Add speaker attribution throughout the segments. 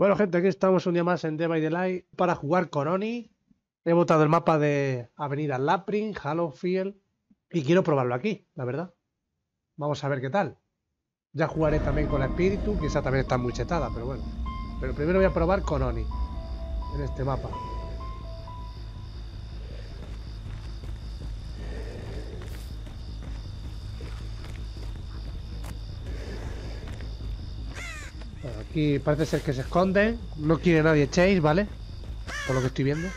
Speaker 1: Bueno, gente, aquí estamos un día más en Dead by Daylight para jugar con Oni. He votado el mapa de Avenida Laprin, Hallowfield y quiero probarlo aquí, la verdad. Vamos a ver qué tal. Ya jugaré también con la Espíritu, que también está muy chetada, pero bueno. Pero primero voy a probar con Oni en este mapa. Aquí parece ser que se esconden. No quiere nadie Chase, ¿vale? Por lo que estoy viendo.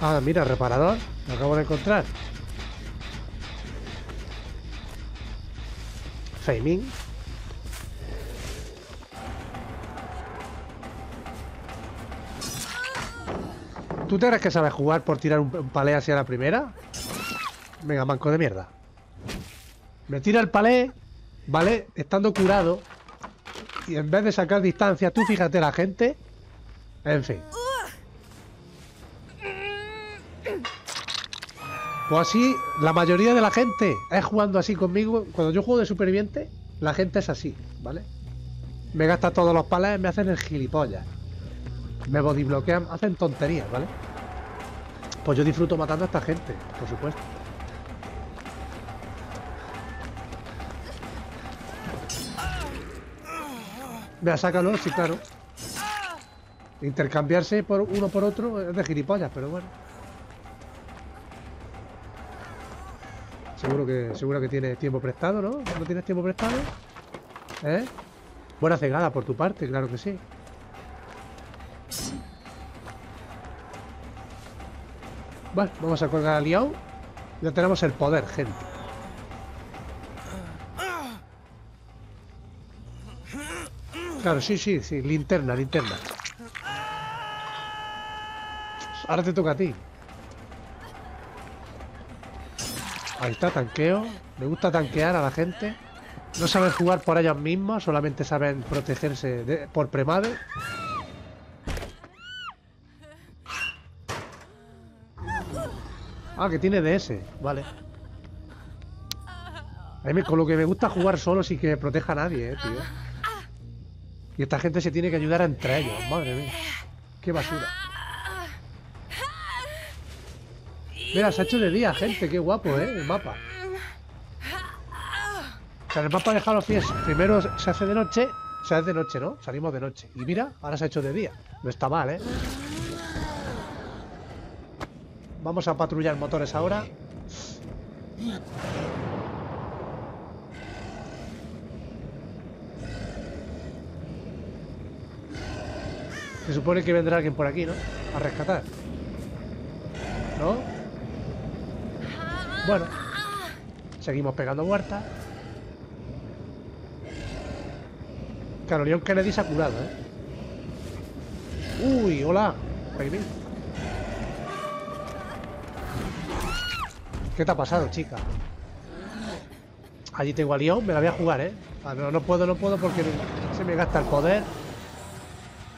Speaker 1: Ah, mira, reparador. Lo acabo de encontrar. Feiming. ¿Tú te crees que sabes jugar por tirar un, palé hacia la primera? Venga, manco de mierda. Me tira el palé, ¿vale? Estando curado. Y en vez de sacar distancia, tú fíjate la gente. En fin. Pues así, la mayoría de la gente es jugando así conmigo. Cuando yo juego de superviviente, la gente es así, ¿vale? Me gasta todos los palés, me hacen el gilipollas. Me bodybloquean, hacen tonterías, ¿vale? Pues yo disfruto matando a esta gente, por supuesto. Vea, sácalo, sí, claro. Intercambiarse por uno por otro es de gilipollas, pero bueno. Seguro que, seguro que tienes tiempo prestado, ¿no? ¿No tienes tiempo prestado? ¿Eh? Buena cegada por tu parte, claro que sí. Bueno, vamos a colgar al liao. Ya tenemos el poder, gente. Claro, sí, sí, sí. Linterna, linterna. Ahora te toca a ti. Ahí está, tanqueo. Me gusta tanquear a la gente. No saben jugar por ellos mismos, solamente saben protegerse por premade. Ah, que tiene DS, vale. A mí con lo que me gusta jugar solo sin que me proteja nadie, eh, tío. Y esta gente se tiene que ayudar entre ellos, madre mía. Qué basura. Mira, se ha hecho de día, gente, qué guapo, eh, el mapa. O sea, el mapa de Halo Fies primero se hace de noche, se hace de noche, ¿no? Salimos de noche. Y mira, ahora se ha hecho de día. No está mal, ¿eh? Vamos a patrullar motores ahora. Se supone que vendrá alguien por aquí, ¿no? A rescatar. ¿No? Bueno. Seguimos pegando huertas. Claro, Leon Kennedy se ha curado, ¿eh? Uy, hola. Baby. ¿Qué te ha pasado, chica? Allí tengo a Leon, me la voy a jugar, ¿eh? Ah, no, no puedo, no puedo porque se me gasta el poder.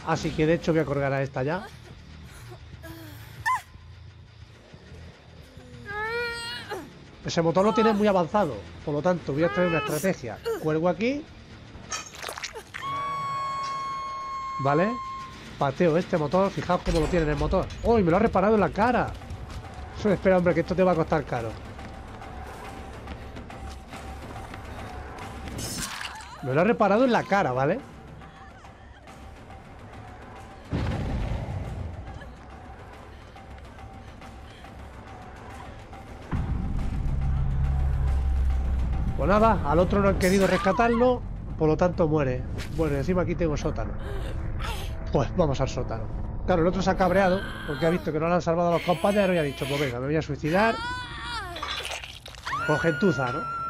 Speaker 1: Así que de hecho voy a colgar a esta ya. Ese motor lo tiene muy avanzado. Por lo tanto, voy a traer una estrategia. Cuelgo aquí. ¿Vale? Pateo este motor. Fijaos cómo lo tiene en el motor. ¡Uy! me lo ha reparado en la cara! Eso, espera, hombre, que esto te va a costar caro. Me lo ha reparado en la cara, ¿vale? Pues nada, al otro no han querido rescatarlo, por lo tanto muere. Bueno, encima aquí tengo sótano. Pues vamos al sótano. Claro, el otro se ha cabreado porque ha visto que no le han salvado a los compañeros y ha dicho, pues venga, me voy a suicidar. Con gentuza, ¿no?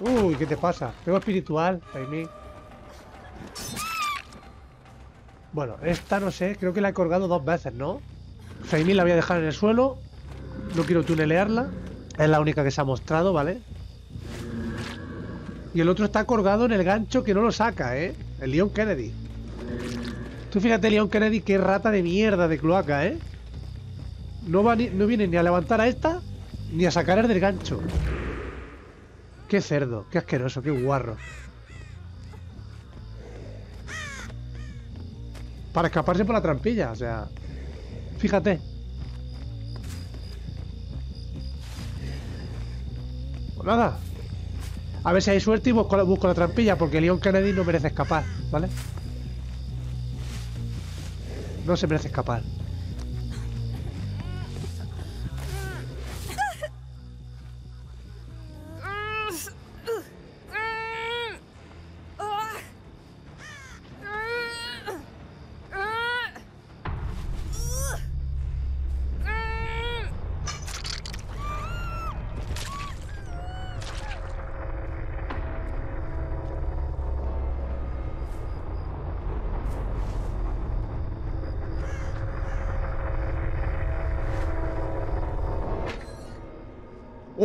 Speaker 1: Uy, ¿qué te pasa? Tengo espiritual, Jaime. Bueno, esta no sé, creo que la he colgado dos veces, ¿no? Jaime la voy a dejar en el suelo. No quiero tunelearla. Es la única que se ha mostrado, ¿vale? Y el otro está colgado en el gancho que no lo saca, ¿eh? El Leon Kennedy. Tú fíjate, Leon Kennedy, qué rata de mierda de cloaca, ¿eh? No, va no viene ni a levantar a esta, ni a sacar el del gancho. Qué cerdo, qué asqueroso, qué guarro. Para escaparse por la trampilla, o sea... Fíjate. Pues nada. A ver si hay suerte y busco, la trampilla, porque Leon Kennedy no merece escapar, ¿vale? No se merece escapar.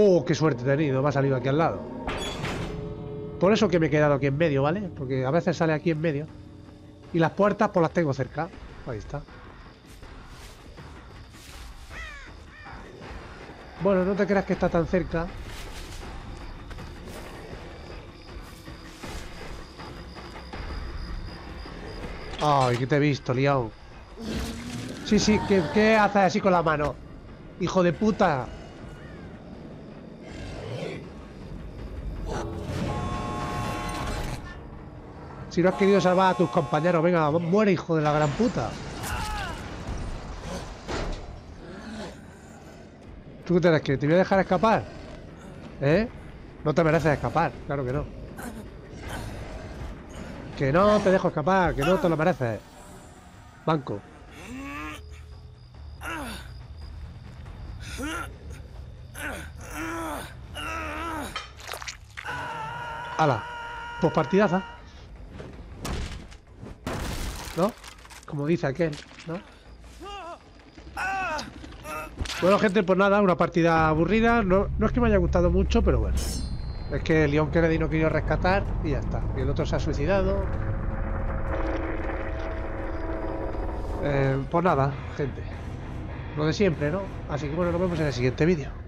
Speaker 1: ¡Oh, qué suerte he tenido! Me ha salido aquí al lado. Por eso que me he quedado aquí en medio, ¿vale? Porque a veces sale aquí en medio. Y las puertas pues las tengo cerca. Ahí está. Bueno, no te creas que está tan cerca. Ay, que te he visto, liado. Sí, sí, ¿qué, qué haces así con la mano? Hijo de puta. Si no has querido salvar a tus compañeros, venga, muere, hijo de la gran puta. ¿Tú qué crees? ¿Que te voy a dejar escapar? ¿Eh? No te mereces escapar, claro que no. Que no te dejo escapar, que no te lo mereces. Banco. ¡Hala! Pues partidaza. Como dice aquel, ¿no? Bueno, gente, pues nada, una partida aburrida. No, no es que me haya gustado mucho, pero bueno. Es que Leon Kennedy no quería rescatar y ya está. Y el otro se ha suicidado. Eh, pues nada, gente. Lo de siempre, ¿no? Así que bueno, nos vemos en el siguiente vídeo.